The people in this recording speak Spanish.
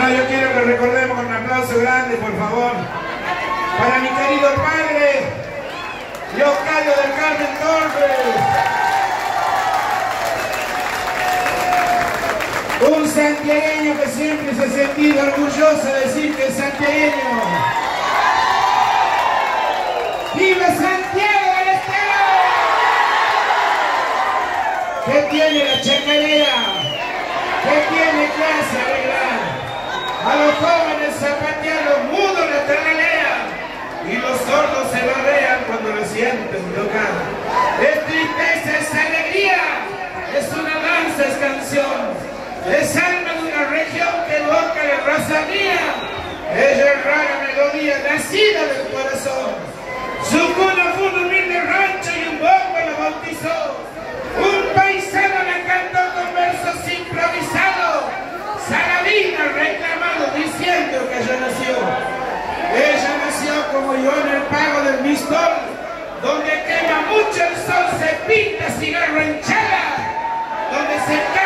Ahora yo quiero que recordemos con un aplauso grande, por favor, para mi querido padre, Leocadio del Carmen Torres. Un santiagueño que siempre se ha sentido orgulloso de decir que es santiagueño. ¡Viva Santiago del Estero! ¿Qué tiene la chacarera? ¿Qué tiene clase arreglada? A los mudos la taralea y los sordos se barrean cuando lo sienten tocar. Es tristeza, es alegría, es una danza, es canción. Es alma de una región que evoca la raza mía. Ella es rara melodía nacida del corazón. Su cuna fue un humilde rancho y un bombo la bautizó. Un paisano la cantó con versos improvisados. Saladino reclamado diciendo que ella nació. Ella nació como yo en el donde quema mucho el sol, se pinta cigarro en chala, donde se